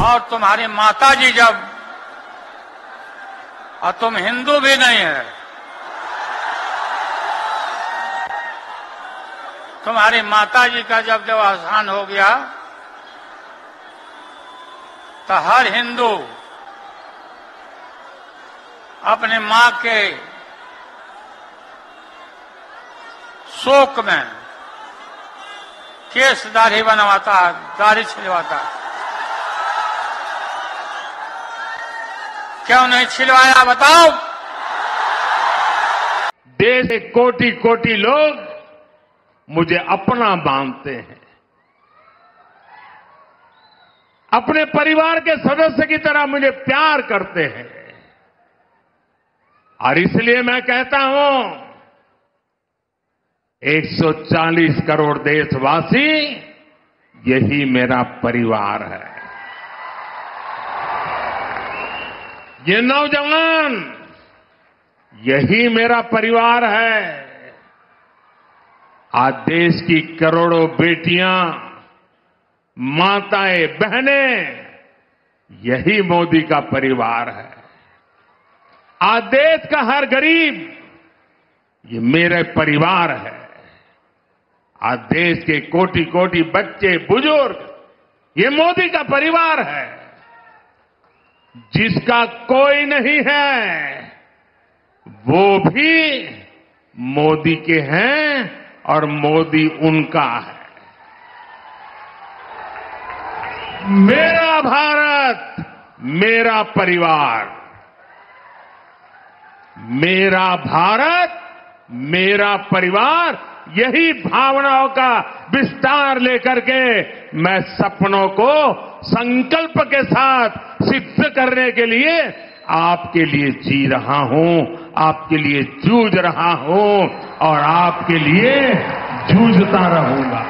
और तुम्हारी माता जी जब, और तुम हिंदू भी नहीं है, तुम्हारी माता जी का जब जब आसान हो गया तो हर हिंदू अपने माँ के शोक में केस दाढ़ी बनवाता, दाढ़ी छिलवाता। है क्यों नहीं छिलवाया बताओ? देश के कोटि कोटि लोग मुझे अपना मानते हैं। अपने परिवार के सदस्य की तरह मुझे प्यार करते हैं। और इसलिए मैं कहता हूँ 140 करोड़ देशवासी, यही मेरा परिवार है। ये नौजवान, यही मेरा परिवार है। आज देश की करोड़ों बेटियाँ, माताएँ, बहनें, यही मोदी का परिवार है। आज देश का हर गरीब, ये मेरे परिवार है। आज देश के कोटि कोटि बच्चे, बुज़ुर्ग, ये मोदी का परिवार है। जिसका कोई नहीं है, वो भी मोदी के हैं और मोदी उनका है। मेरा भारत, मेरा परिवार, मेरा भारत, मेरा परिवार, यही भावनाओं का विस्तार लेकर के मैं सपनों को संकल्प के साथ सिद्ध करने के लिए आपके लिए जी रहा हूँ, आपके लिए जूझ रहा हूँ और आपके लिए जूझता रहूँगा।